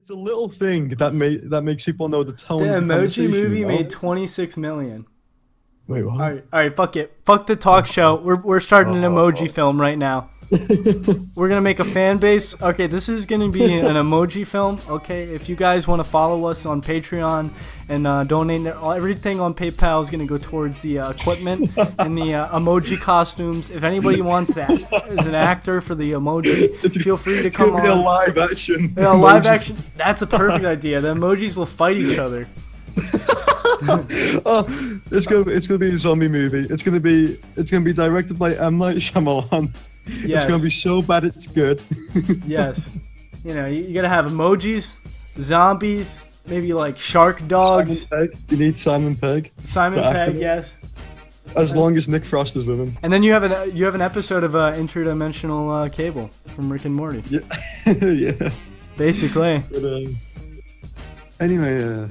It's a little thing that that makes people know the tone. The emoji movie made 26 million. Wait, what? All right, all right, fuck it. Fuck the talk show. We're, we're starting oh, an Oh. emoji oh. film right now. We're gonna make a fan base. Okay, this is gonna be an emoji film. Okay, if you guys want to follow us on Patreon and uh, donate, everything on PayPal is gonna go towards the uh, equipment and the uh, emoji costumes. If anybody wants that as an actor for the emoji, It's- feel free to it's come gonna be a live action. Yeah, live action. That's a perfect idea. The emojis will fight each other. oh, it's gonna it's gonna be a zombie movie. It's gonna be it's gonna be directed by M Night Shyamalan. Yes. It's gonna be so bad it's good. Yes. You know, you, you gotta have emojis, zombies, maybe like shark dogs. You need Simon Pegg. Simon Pegg, yes. As long as Nick Frost is with him. And then you have an you have an episode of uh, interdimensional uh, cable from Rick and Morty. Yeah. yeah. Basically. But, um, anyway, uh,